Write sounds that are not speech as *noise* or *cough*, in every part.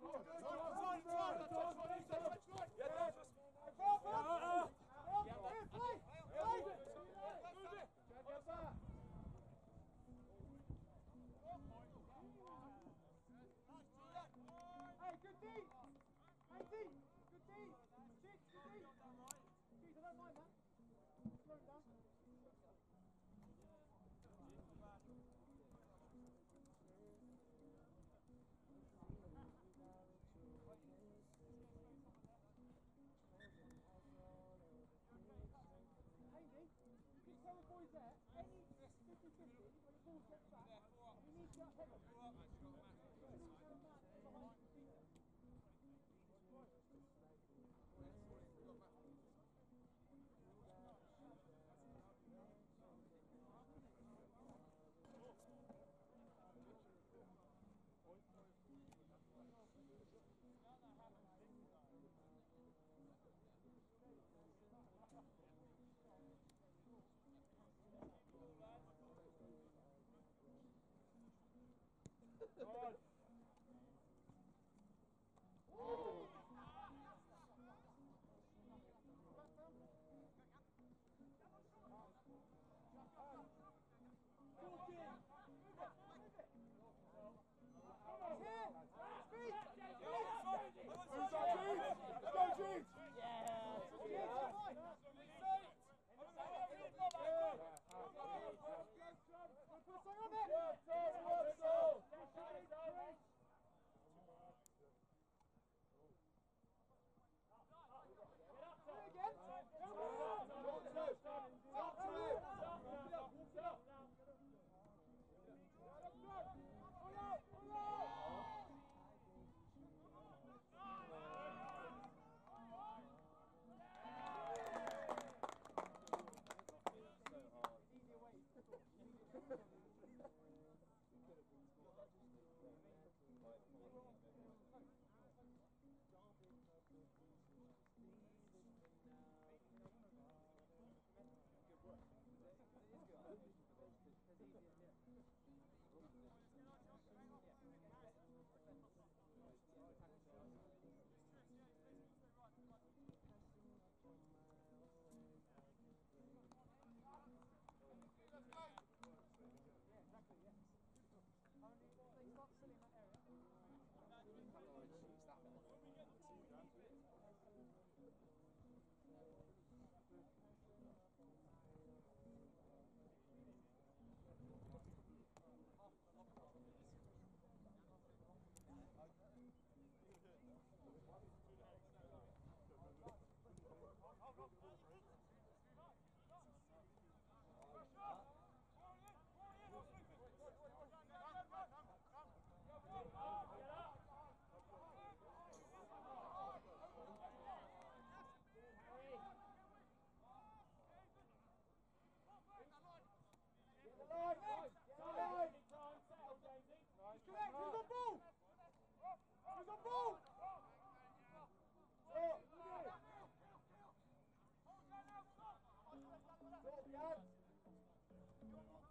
Go, go, go, go. Yeah, Who's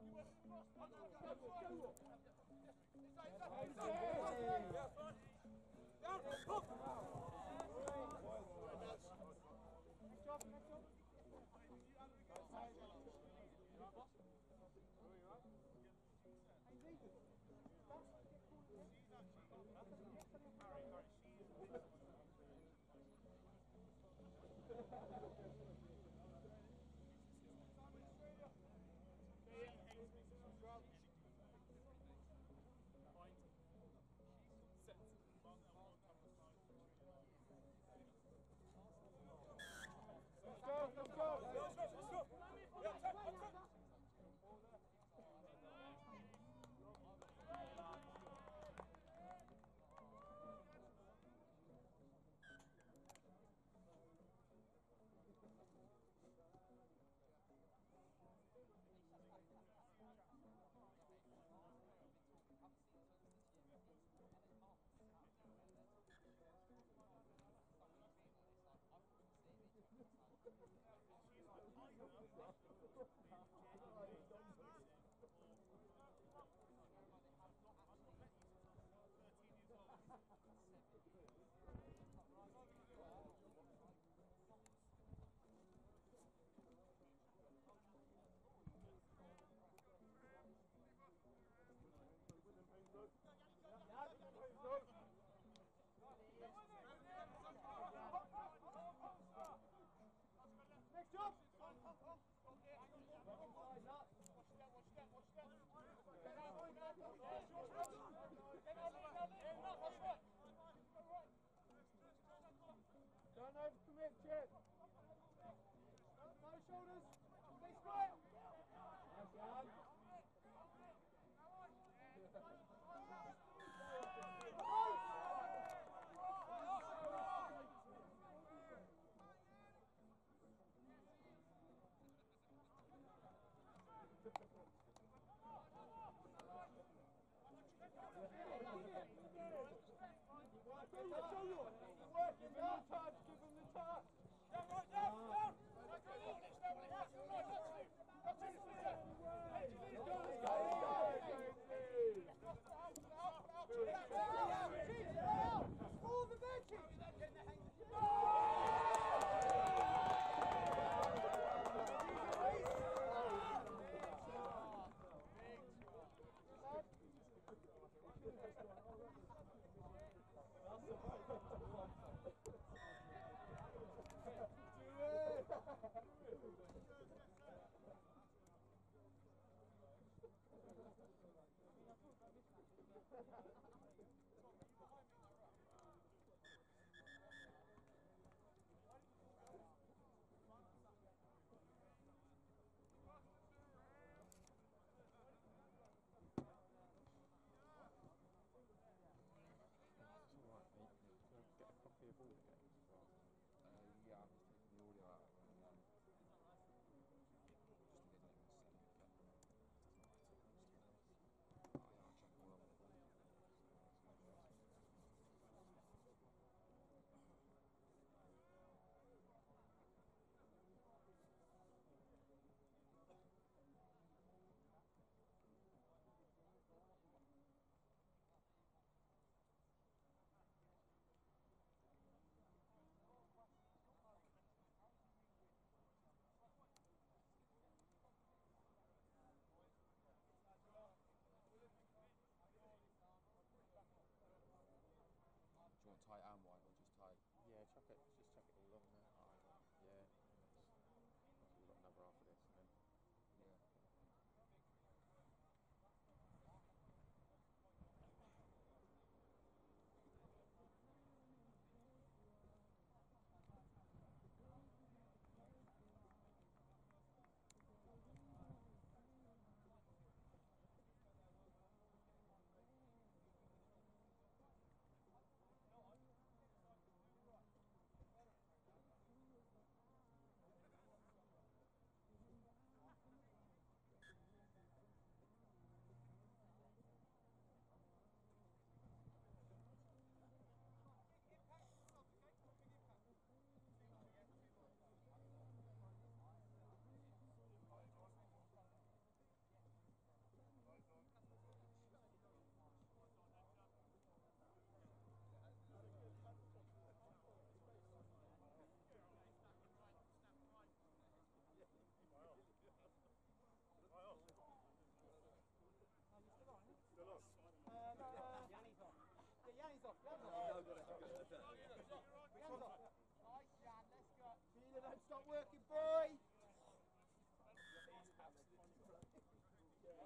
Hey!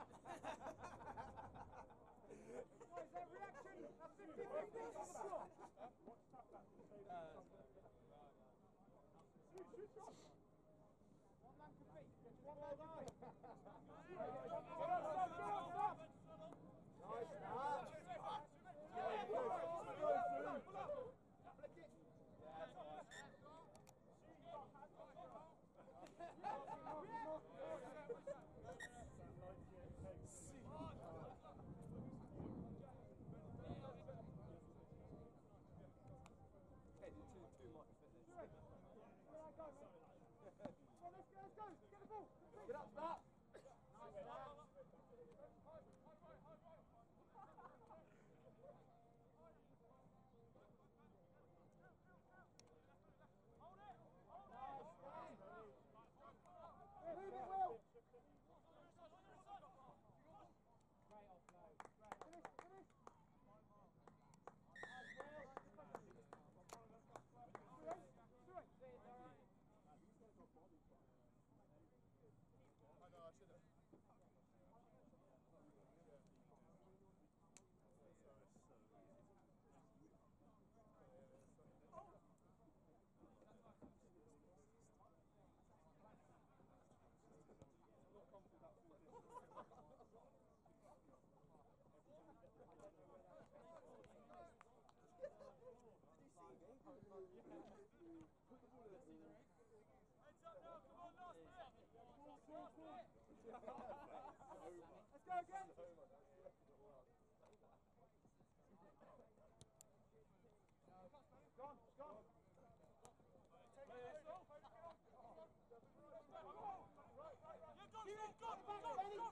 *laughs* What is that reaction? That's 50 50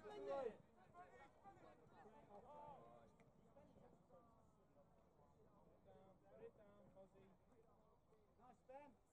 Nice, Ben.